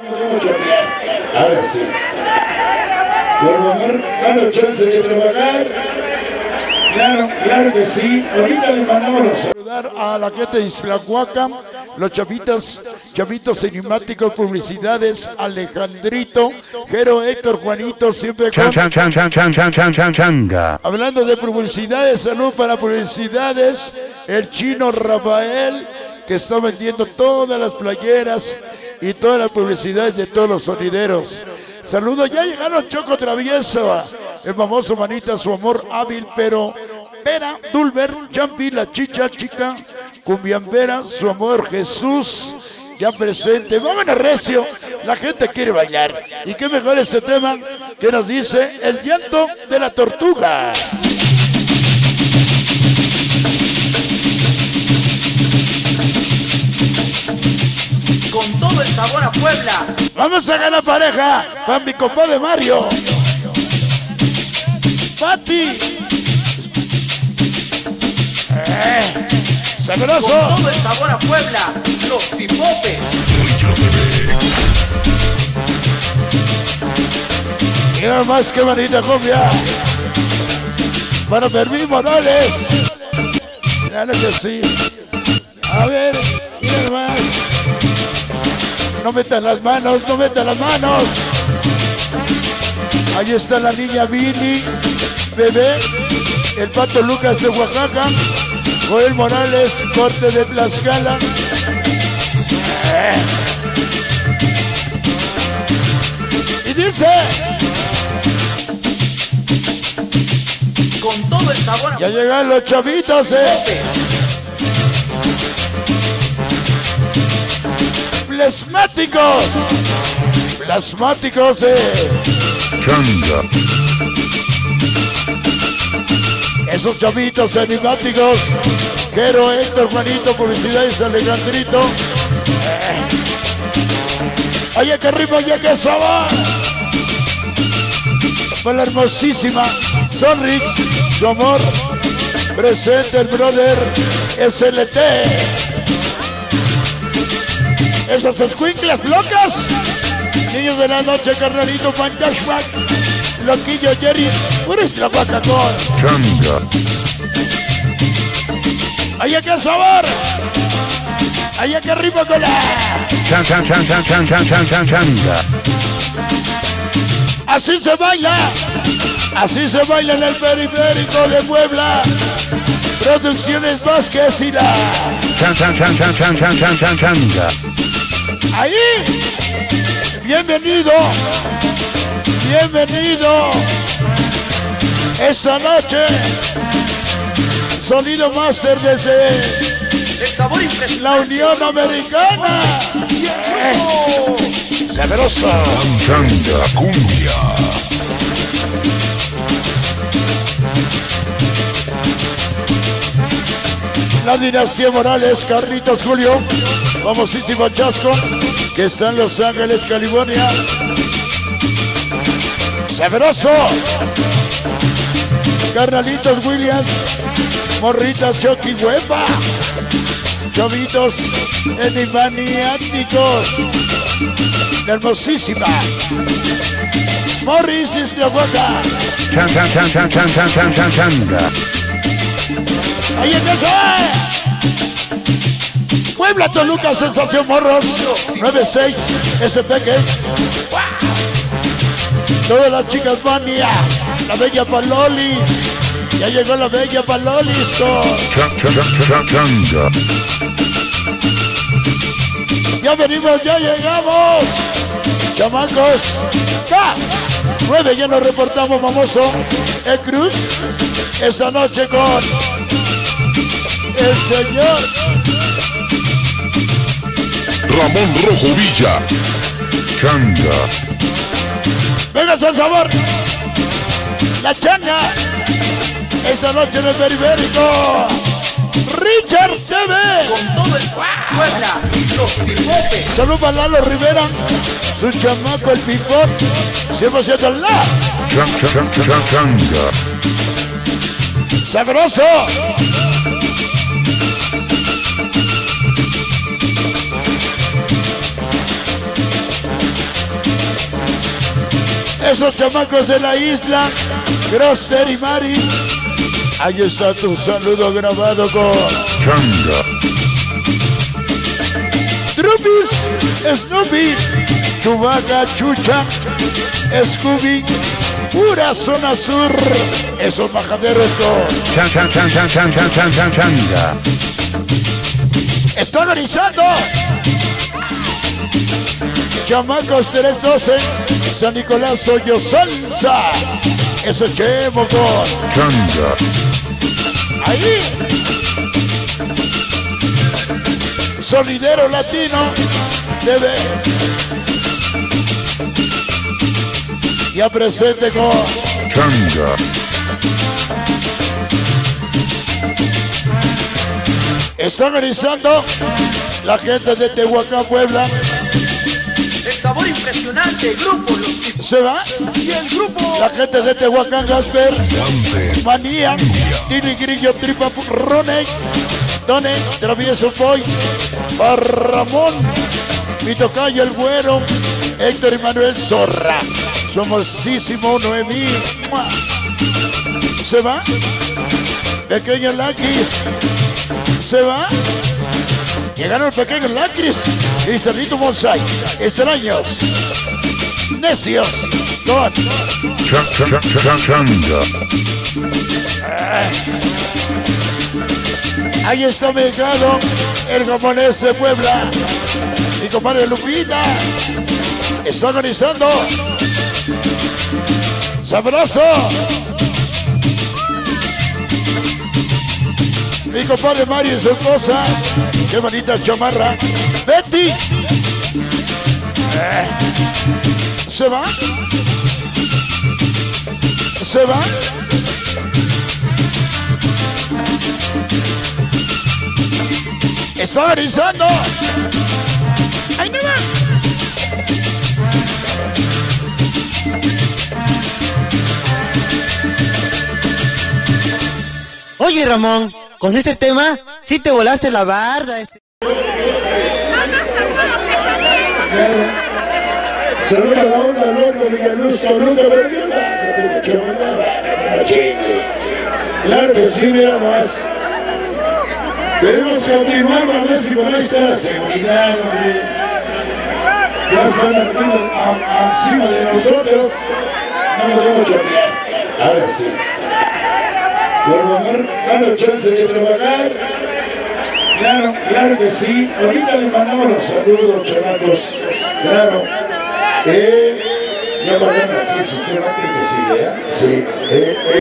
Ahora sí. Por favor, danos chance de trabajar. Claro, claro que sí. Ahorita le mandamos los Saludar a la gente de Islahuaca, los chavitos, chavitos enigmáticos, publicidades, Alejandrito, Jero, Héctor, Juanito, siempre con... Chan, chan, chan, chan, chan, chan, chan, changa. Hablando de publicidades, salud para publicidades, el chino Rafael, que está vendiendo todas las playeras y todas las publicidades de todos los sonideros. Saludos, ya llegaron Choco Travieso, el famoso manita, su amor hábil, pero Vera, Dulver, Champi, la chicha, chica, Cumbiambera, su amor Jesús, ya presente. Vámonos, Recio, la gente quiere bailar. Y qué mejor este tema que nos dice el llanto de la tortuga. Con el sabor a Puebla. Vamos a ganar pareja con mi compadre Mario. Pati. Eh, Con sabroso. todo el sabor a Puebla. Los pipopes. Mira más que bonita cumbia. Para Fermín Morales. Claro que sí. A ver, mira más. No metan las manos, no metan las manos. Ahí está la niña Vini, bebé, el pato Lucas de Oaxaca, Joel Morales, corte de Tlaxcala. Y dice, Con todo el sabor ya llegan los chavitos, eh. Plasmáticos. Plasmáticos, eh. Changa. Esos chavitos enigmáticos. Quiero Héctor, Juanito, publicidades, Alejandrito. Eh. Oye, que ritmo, oye, que sabor. Fue la hermosísima Sonrix, su amor. Presente el brother SLT. Esos escuinclas locas. Niños de la noche, carnalito, Fantasmac. Loquillo Jerry, eres la vaca con. Changa. ¡Ay, qué sabor! ¡Ay, qué ritmo con la! Chan, chan, chan, chan, chan, chan, chan, chan, changa. Así se baila, así se baila en el periférico de Puebla. Producciones Vázquez y la. Chan, chan, chan, chan, chan, chan, chan, chan, changa. Ahí, bienvenido, bienvenido. Esta noche, Sonido Master desde El sabor la Unión Americana. Sabroso. Changa, cumbia. La dinastía Morales, Carlitos Julio, famosísimo Chasco, que está en Los Ángeles, California. Sabroso. Carnalitos Williams, Morritas Chucky Huepa, Chovitos Enimaniáticos, hermosísima. Morris Islahuaca. Chan, chan, chan, chan, chan, chan, chan, chan, changa. ¡Ahí está! Puebla Toluca, sensación morros. 9-6, SPG. Todas las chicas mania. La bella Palolis. Ya llegó la bella Palolis. Ya venimos, ya llegamos. Chamacos. ¡Ca! 9 ya nos reportamos, famoso. El Cruz. Esta noche con. El señor. Ramón Rojo Villa, Changa. Venga el sabor. La changa. Esta noche en el periférico. Richard TV. Con todo el Puebla. Los pipopes. Salud para Lalo Rivera. Su chamaco el pipot. 100% al la. Chan, chan, chan, chan, changa. Sabroso. Esos chamacos de la isla, Groster y Mari. Ahí está tu saludo grabado con Changa. Trupis, Snoopy, Chubaca, Chucha, Scooby, pura zona sur. Esos majaderos con Chan, Chan, Chan, Chan, Chan, Changa. Está organizando Chamacos 312, San Nicolás Hoyo Salsa. Eso chemo con changa, ahí. Sonidero latino debe. Ya presente con changa, Está organizando la gente de Tehuacán, Puebla. Impresionante, grupo Los. Se va Y el grupo la gente de Tehuacán, Gasper. Manía, Tini Grillo, Tripa Rone, Done, Travieso Boy, Ramón, mi tocayo el güero, Héctor y Manuel Zorra, Somosísimo Noemí. Se va, pequeño Laquis, se va. Llegaron el pequeño Lacris y Cerrito Bonsai. Extraños, necios, con Ahí está Mexicano, el japonés de Puebla. Mi compadre Lupita está organizando. Sabroso. Mi compadre Mario y su esposa. Qué bonita chamarra. Betty. Eh. ¿Se va? ¿Se va? Está organizando. ¡Ay, no! Oye Ramón, con este tema sí te volaste la barda. Claro que sí, mira más. Tenemos que continuar con seguridad, hombre. Ya están encima, de nosotros. No nos debemos choquear. Ahora sí. Por favor, danos chance de trabajar. Claro, claro que sí. Ahorita le mandamos los saludos, chamacos. Claro. Eh, ya pagaron aquí el sistema, que sí, ¿verdad? Sí. Eh, eh.